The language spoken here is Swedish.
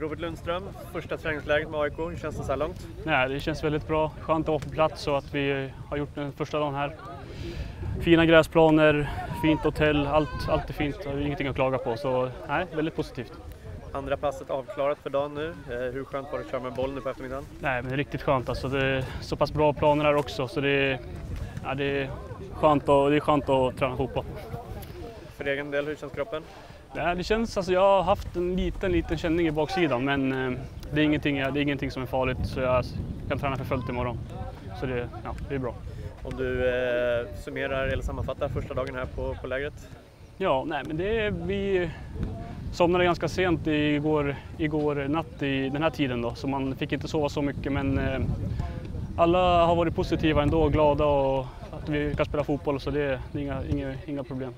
Robert Lundström, första träningsläget med AIK, hur känns det så här långt? Nej, det känns väldigt bra. Skönt att vara på plats och att vi har gjort den första dagen här. Fina gräsplaner, fint hotell, allt, allt är fint. Ingenting att klaga på. Så nej, väldigt positivt. Andra passet avklarat för dagen nu. Eh, hur skönt var det att köra med boll nu på eftermiddagen? Nej, men det är riktigt skönt. Alltså, det är så pass bra planer här också. Så det, är, ja, det, är skönt att, det är skönt att träna fotboll. För egen del, hur känns kroppen? Ja, det känns, alltså, jag har haft en liten, liten känning i baksidan men eh, det, är ingenting, det är ingenting som är farligt så jag kan träna för fullt imorgon. Så det, ja, det är bra. Om du eh, summerar eller sammanfattar första dagen här på, på lägret? Ja, nej men det vi somnade ganska sent igår, igår natt i den här tiden då så man fick inte sova så mycket men eh, alla har varit positiva ändå, glada och att vi kan spela fotboll så det, det är inga, inga, inga problem.